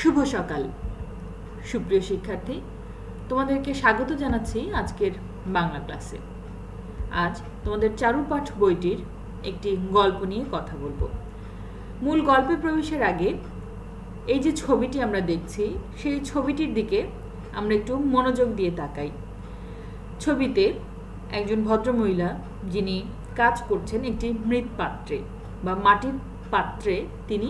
শুভ সকাল। সুপ্রিয় শিক্ষার্থী, তোমাদেরকে স্বাগত জানাচ্ছি আজকের বাংলা ক্লাসে। আজ তোমাদের চারুপাঠ বইটির একটি গল্প নিয়ে কথা বলব। মূল গল্পে প্রবেশের আগে এই যে ছবিটি আমরা দেখছি, সেই ছবিটির দিকে আমরা একটু মনোযোগ দিয়ে তাকাই। ছবিতে একজন ভদ্রমহিলা যিনি কাজ করছেন একটি মৃৎপাত্রে বা মাটির পাত্রে, তিনি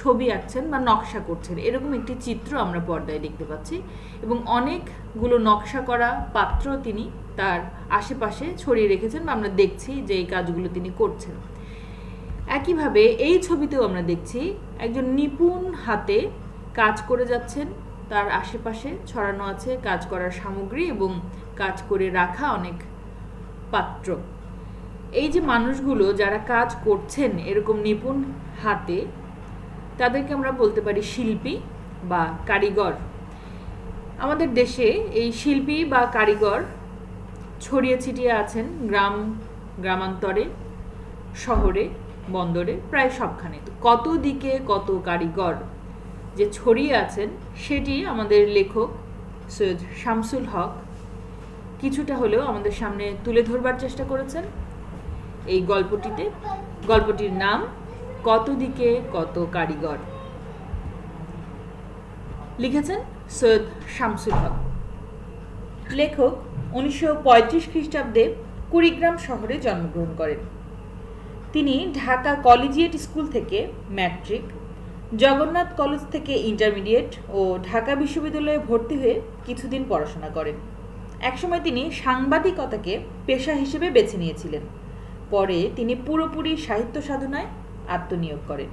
ছবি আঁকছেন বা নকশা করছেন। এরকম একটি চিত্র আমরা পর্দায় দেখতে পাচ্ছি এবং অনেকগুলো নকশা করা পাত্র তিনি তার আশেপাশে ছড়িয়ে রেখেছেন বা আমরা দেখছি যে এই কাজগুলো তিনি করছেন। একইভাবে এই ছবিতেও আমরা দেখছি একজন নিপুণ হাতে কাজ করে যাচ্ছেন, তার আশেপাশে ছড়ানো আছে কাজ করার সামগ্রী এবং কাজ করে রাখা অনেক পাত্র। এই যে মানুষগুলো যারা কাজ করছেন এরকম নিপুণ হাতে তাদেরকে আমরা বলতে পারি শিল্পী বা কারিগর। আমাদের দেশে এই শিল্পী বা কারিগর ছড়িয়ে ছিটিয়ে আছেন গ্রাম, গ্রামান্তরে, শহরে, বন্দরে, প্রায় সবখানে। কত দিকে কত কারিগর যে ছড়িয়ে আছেন সেটি আমাদের লেখক সৈয়দ শামসুল হক কিছুটা হলেও আমাদের সামনে তুলে ধরবার চেষ্টা করেছেন। এই গল্পটিতে, গল্পটির নাম কত দিকে কত কারিগর? লিখেছেন সৈয়দ শামসুল হক। লেখক উনিশশো পঁয়ত্রিশ খ্রিস্টাব্দে কুড়িগ্রাম শহরে জন্মগ্রহণ করেন। তিনি ঢাকা কলেজিয়েট স্কুল থেকে ম্যাট্রিক, জগন্নাথ কলেজ থেকে ইন্টারমিডিয়েট ও ঢাকা বিশ্ববিদ্যালয়ে ভর্তি হয়ে কিছুদিন পড়াশোনা করেন। একসময় তিনি সাংবাদিকতাকে পেশা হিসেবে বেছে নিয়েছিলেন। পরে তিনি পুরোপুরি সাহিত্য সাধনায় আত্মনিয়োগ করেন।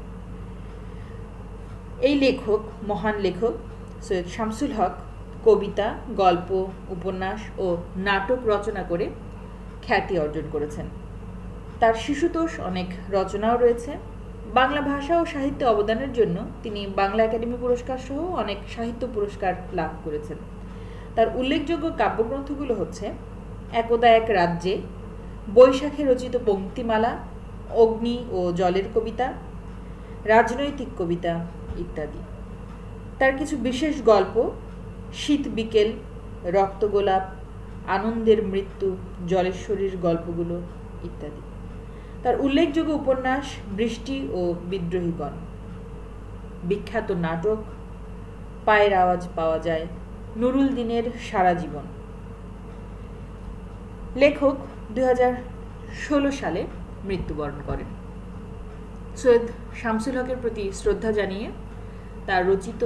এই লেখক, মহান লেখক সৈয়দ শামসুল হক কবিতা, গল্প, উপন্যাস ও নাটক রচনা করে খ্যাতি অর্জন করেছেন। তার শিশুতোষ অনেক রচনাও রয়েছে। বাংলা ভাষা ও সাহিত্যে অবদানের জন্য তিনি বাংলা একাডেমি পুরস্কার সহ অনেক সাহিত্য পুরস্কার লাভ করেছেন। তার উল্লেখযোগ্য কাব্যগ্রন্থগুলো হচ্ছে একদা এক রাজ্যে, বৈশাখে রচিত পঙ্ক্তিমালা অগ্নি ও জলের কবিতা, রাজনৈতিক কবিতা ইত্যাদি। তার কিছু বিশেষ গল্প, শীত বিকেল রক্তগোলাপ আনন্দের মৃত্যু জলেশ্বরীর গল্পগুলো ইত্যাদি। তার উল্লেখযোগ্য উপন্যাস, বৃষ্টি ও বিদ্রোহীগণ বিখ্যাত নাটক, পায়ের আওয়াজ পাওয়া যায় নুরুল দিনের সারা জীবন। লেখক দুই হাজার ষোলো সালে মৃত্যুবরণ করেন। সৈয়দ শামসুল হকের প্রতি শ্রদ্ধা জানিয়ে তার রচিত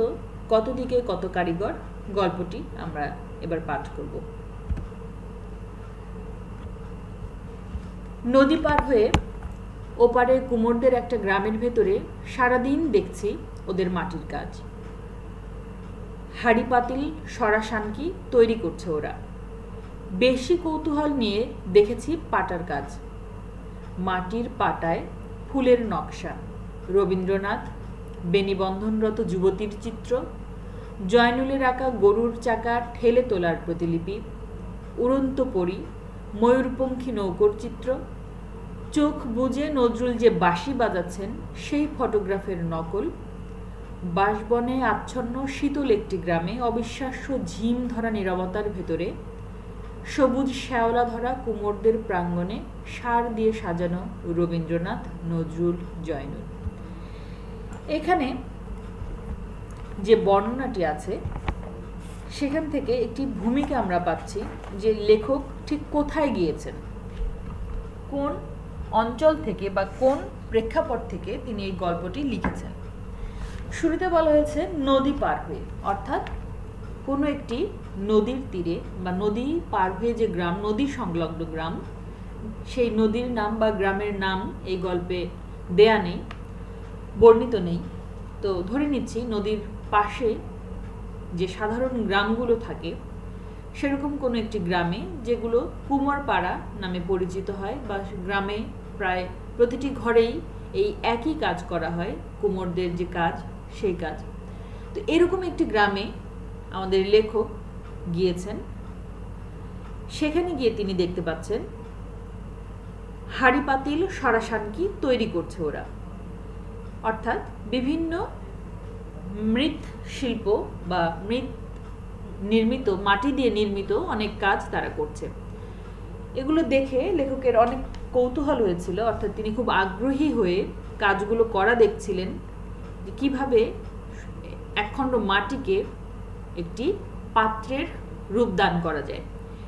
কত দিকে কত কারিগর, গল্পটি আমরা এবার পাঠ করব। নদী পার হয়ে ওপারে কুমোরদের একটা গ্রামের ভেতরে সারাদিন দেখছি ওদের মাটির কাজ। হাড়ি পাতিল সরাসানকি তৈরি করছে ওরা। বেশি কৌতূহল নিয়ে দেখেছি পাটার কাজ। মাটির পাটায় ফুলের নকশা। রবীন্দ্রনাথ, বেনিবন্ধনরত যুবতীর চিত্র জয়নুলের আঁকা গরুর চাকা ঠেলে তোলার প্রতিলিপি, উড়ন্ত পরি, ময়ূরপঙ্খী নৌকর চিত্র, চোখ বুঝে নজরুল যে বাঁশি বাজাচ্ছেন সেই ফটোগ্রাফের নকল, বাঁশবনে আচ্ছন্ন শীতল একটি গ্রামে অবিশ্বাস্য ঝিম ধরা নিরবতার ভেতরে সবুজ শ্যাওলা ধরা কুমোরদের প্রাঙ্গণে সার দিয়ে সাজানো রবীন্দ্রনাথ নজরুল জয়নুল। এখানে যে বর্ণনাটি আছে, সেখান থেকে একটি ভূমিকা আমরা পাচ্ছি যে লেখক ঠিক কোথায় গিয়েছেন? কোন অঞ্চল থেকে বা কোন প্রেক্ষাপট থেকে তিনি এই গল্পটি লিখেছেন? শুরুতে বলা হয়েছে নদী পার হয়ে, অর্থাৎ কোনো একটি নদীর তীরে বা নদী পার হয়ে যে গ্রাম, নদী সংলগ্ন গ্রাম, সেই নদীর নাম বা গ্রামের নাম এই গল্পে দেয়া নেই, বর্ণিত নেই। তো ধরে নিচ্ছি নদীর পাশে যে সাধারণ গ্রামগুলো থাকে, সেরকম কোনো একটি গ্রামে যেগুলো কুমারপাড়া নামে পরিচিত হয় বা গ্রামে প্রায় প্রতিটি ঘরেই এই একই কাজ করা হয়, কুমোরদের যে কাজ, সেই কাজ। তো এরকম একটি গ্রামে আমাদের লেখক গিয়েছেন। সেখানে গিয়ে তিনি দেখতে পাচ্ছেন হাড়ি পাতিল সরাসানকি তৈরি করছে ওরা। অর্থাৎ বিভিন্ন মৃৎ শিল্প বা মৃৎ নির্মিত, মাটি দিয়ে নির্মিত অনেক কাজ তারা করছে। এগুলো দেখে লেখকের অনেক কৌতূহল হয়েছিল, অর্থাৎ তিনি খুব আগ্রহী হয়ে কাজগুলো করা দেখছিলেন যে কীভাবে একখণ্ড মাটিকে একটি পাত্রের রূপদান করা যায়।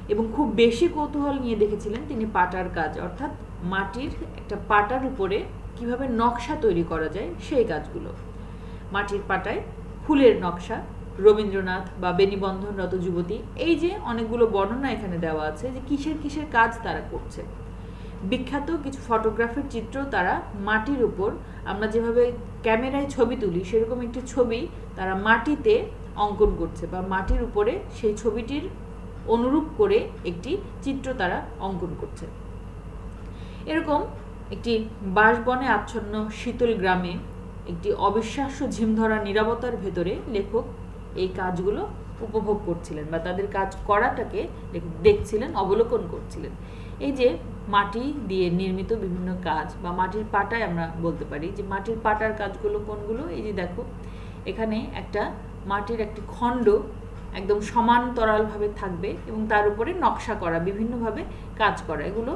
এবং খুব বেশি কৌতূহল নিয়ে দেখেছিলেন তিনি পাটার কাজ, অর্থাৎ মাটির একটা পাটার উপরে কীভাবে নকশা তৈরি করা যায় সেই কাজগুলো। মাটির পাটায় ফুলের নকশা, রবীন্দ্রনাথ বা বেনিবন্ধনরত যুবতী, এই যে অনেকগুলো বর্ণনা এখানে দেওয়া আছে যে কিসের কিসের কাজ তারা করছে। বিখ্যাত কিছু ফটোগ্রাফির চিত্র তারা মাটির উপর, আমরা যেভাবে ক্যামেরায় ছবি তুলি, সেরকম একটি ছবি তারা মাটিতে অঙ্কন করছে বা মাটির উপরে সেই ছবিটির অনুরূপ করে একটি চিত্র তারা অঙ্কন করছে। এরকম একটি বাঁশবনে আচ্ছন্ন শীতল গ্রামে একটি অবিশ্বাস্য ঝিমধরা নিরাপত্তার ভেতরে লেখক এই কাজগুলো উপভোগ করছিলেন বা তাদের কাজ করাটাকে দেখছিলেন, অবলোকন করছিলেন। এই যে মাটি দিয়ে নির্মিত বিভিন্ন কাজ বা মাটির পাটায় আমরা বলতে পারি যে মাটির পাটার কাজগুলো কোনগুলো? এই যে দেখো, এখানে একটা মাটির একটি খণ্ড একদম সমান্তরালভাবে থাকবে এবং তার উপরে নকশা করা, বিভিন্নভাবে কাজ করা। এগুলো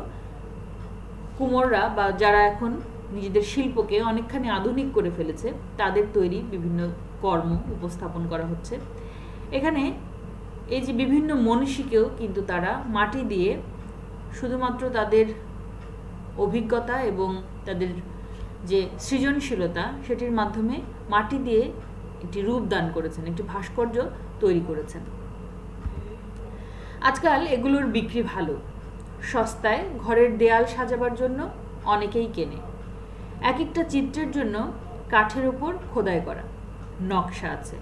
কুমোররা বা যারা এখন নিজেদের শিল্পকে অনেকখানি আধুনিক করে ফেলেছে, তাদের তৈরি বিভিন্ন কর্ম উপস্থাপন করা হচ্ছে। এখানে এই যে বিভিন্ন মনীষীকেও কিন্তু তারা মাটি দিয়ে শুধুমাত্র তাদের অভিজ্ঞতা এবং তাদের যে সৃজনশীলতা, সেটির মাধ্যমে মাটি দিয়ে একটি রূপ দান করেছেন, একটি ভাস্কর্য তৈরি করেছেন। আজকাল এগুলোর বিক্রি ভালো। সস্তায় ঘরের দেয়াল সাজাবার জন্য অনেকেই কেনে। এক একটা চিত্রের জন্য কাঠের উপর খোদাই করা নকশা আছে।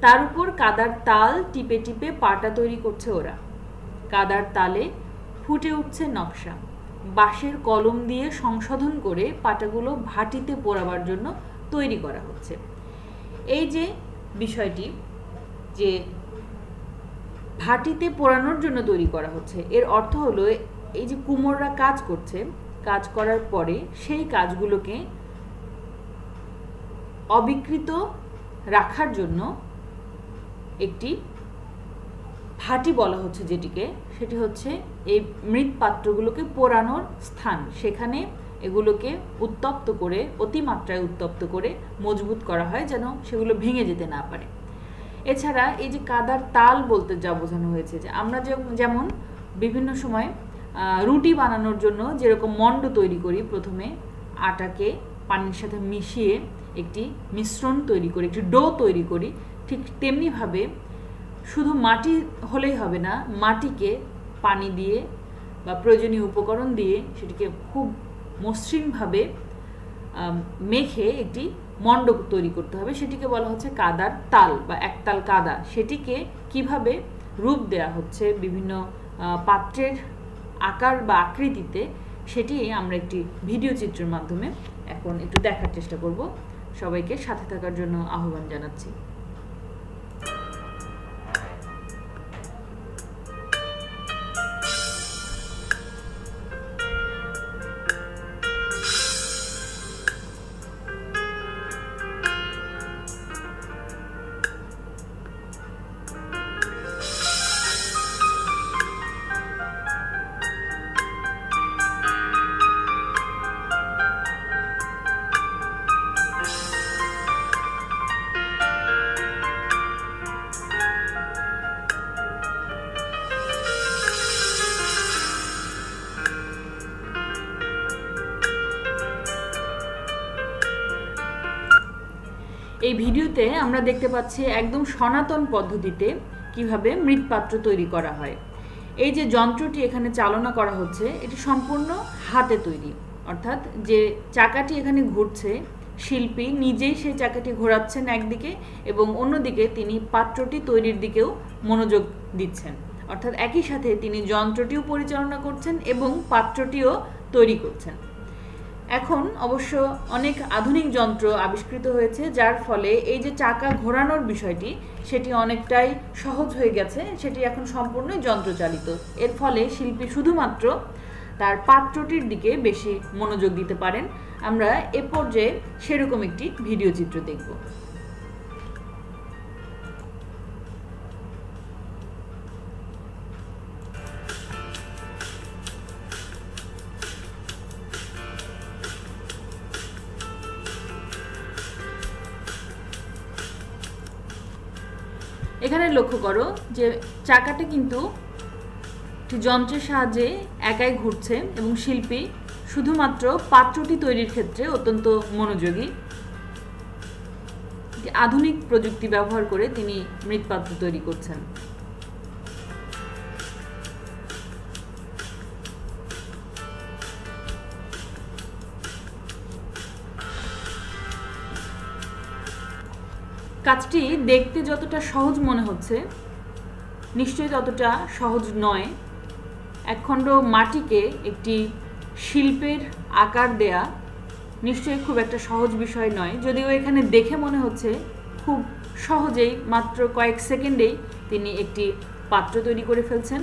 তার উপর কাদার তাল টিপে টিপে পাটা তৈরি করছে ওরা। কাদার তালে ফুটে উঠছে নকশা। বাঁশের কলম দিয়ে সংশোধন করে পাটাগুলো ভাটিতে পোড়াবার জন্য তৈরি করা হচ্ছে। এই যে বিষয়টি যে ভাটিতে পোড়ানোর জন্য তৈরি করা হচ্ছে, এর অর্থ হলো এই যে কুমোররা কাজ করছে, কাজ করার পরে সেই কাজগুলোকে অবিকৃত রাখার জন্য একটি ভাটি বলা হচ্ছে যেটিকে, সেটি হচ্ছে এই মৃৎপাত্রগুলোকে পোড়ানোর স্থান। সেখানে এগুলোকে উত্তপ্ত করে, অতিমাত্রায় উত্তপ্ত করে মজবুত করা হয় যেন সেগুলো ভেঙে যেতে না পারে। এছাড়া এই যে কাদার তাল বলতে যা বোঝানো হয়েছে যে আমরা যেমন বিভিন্ন সময় রুটি বানানোর জন্য যেরকম মণ্ড তৈরি করি প্রথমে আটাকে পানির সাথে মিশিয়ে একটি মিশ্রণ তৈরি করি, একটি ডো তৈরি করি, ঠিক তেমনিভাবে শুধু মাটি হলেই হবে না, মাটিকে পানি দিয়ে বা প্রয়োজনীয় উপকরণ দিয়ে সেটিকে খুব মসৃণভাবে মেখে একটি মণ্ডপ তৈরি করতে হবে। সেটিকে বলা হচ্ছে কাদার তাল বা একতাল কাদা। সেটিকে কীভাবে রূপ দেয়া হচ্ছে, বিভিন্ন পাত্রের আকার বা আকৃতিতে, সেটি আমরা একটি ভিডিও চিত্রের মাধ্যমে এখন একটু দেখার চেষ্টা করব। সবাইকে সাথে থাকার জন্য আহ্বান জানাচ্ছি। এই ভিডিওতে আমরা দেখতে পাচ্ছি একদম সনাতন পদ্ধতিতে কীভাবে মৃৎপাত্র তৈরি করা হয়। এই যে যন্ত্রটি এখানে চালনা করা হচ্ছে, এটি সম্পূর্ণ হাতে তৈরি। অর্থাৎ যে চাকাটি এখানে ঘুরছে, শিল্পী নিজেই সেই চাকাটি ঘোরাচ্ছেন একদিকে এবং অন্যদিকে তিনি পাত্রটি তৈরির দিকেও মনোযোগ দিচ্ছেন। অর্থাৎ একই সাথে তিনি যন্ত্রটিও পরিচালনা করছেন এবং পাত্রটিও তৈরি করছেন। এখন অবশ্য অনেক আধুনিক যন্ত্র আবিষ্কৃত হয়েছে, যার ফলে এই যে চাকা ঘোরানোর বিষয়টি, সেটি অনেকটাই সহজ হয়ে গেছে, সেটি এখন সম্পূর্ণই যন্ত্রচালিত। এর ফলে শিল্পী শুধুমাত্র তার পাত্রটির দিকে বেশি মনোযোগ দিতে পারেন। আমরা এ পর্যায়ে সেরকম একটি ভিডিও চিত্র দেখব। করো যে চাকাটা কিন্তু একটি যন্ত্রের সাহায্যে একাই ঘুরছে এবং শিল্পী শুধুমাত্র পাত্রটি তৈরির ক্ষেত্রে অত্যন্ত মনোযোগী। আধুনিক প্রযুক্তি ব্যবহার করে তিনি মৃৎপাত্র তৈরি করছেন। কাজটি দেখতে যতটা সহজ মনে হচ্ছে, নিশ্চয়ই ততটা সহজ নয়। একখণ্ড মাটিকে একটি শিল্পের আকার দেয়া নিশ্চয়ই খুব একটা সহজ বিষয় নয়। যদিও এখানে দেখে মনে হচ্ছে খুব সহজেই মাত্র কয়েক সেকেন্ডেই তিনি একটি পাত্র তৈরি করে ফেলছেন।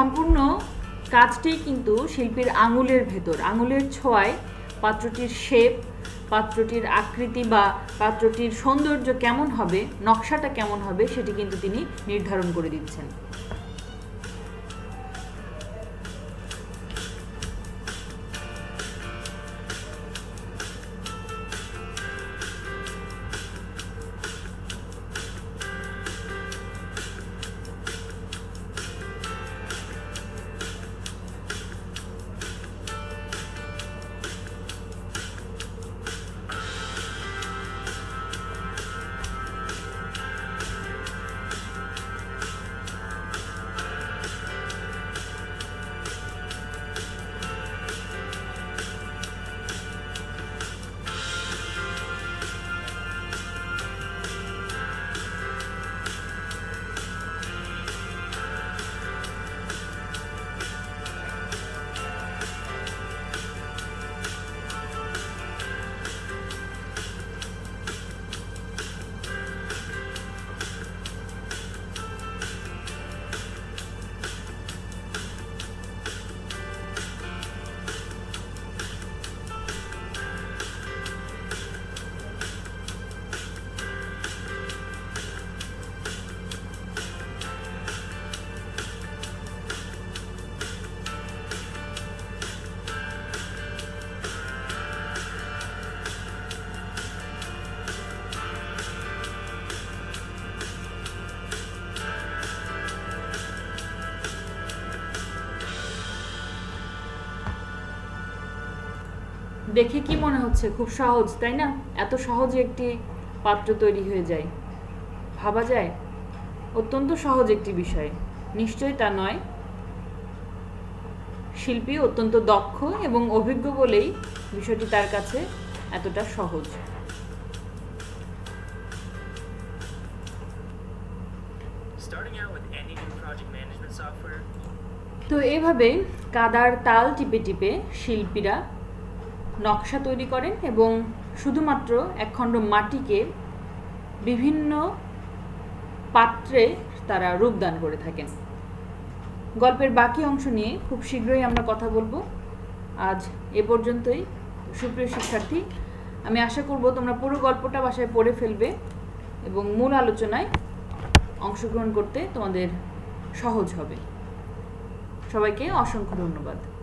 সম্পূর্ণ কাজটি কিন্তু শিল্পীর আঙুলের ভেতর, আঙুলের ছোঁয়ায় পাত্রটির শেপ পাত্রটির আকৃতি বা পাত্রটির সৌন্দর্য কেমন হবে, নকশাটা কেমন হবে সেটি কিন্তু তিনি নির্ধারণ করে দিচ্ছেন। দেখে কি মনে হচ্ছে? খুব সহজ তাই না? এত সহজে একটি পাত্র তৈরি হয়ে যায়। ভাবা যায়? অত্যন্ত সহজ একটি বিষয়। নিশ্চয়ই তা নয়। শিল্পী অত্যন্ত দক্ষ এবং অভিজ্ঞ বলেই বিষয়টি তার কাছে এতটা সহজ। তো এভাবে কাদার তাল টিপে টিপে শিল্পীরা নকশা তৈরি করেন এবং শুধুমাত্র একখণ্ড মাটিকে বিভিন্ন পাত্রে তারা রূপদান করে থাকেন। গল্পের বাকি অংশ নিয়ে খুব শীঘ্রই আমরা কথা বলব। আজ এ পর্যন্তই। সুপ্রিয় শিক্ষার্থী, আমি আশা করব তোমরা পুরো গল্পটা বাসায় পড়ে ফেলবে এবং মূল আলোচনায় অংশগ্রহণ করতে তোমাদের সহজ হবে। সবাইকে অসংখ্য ধন্যবাদ।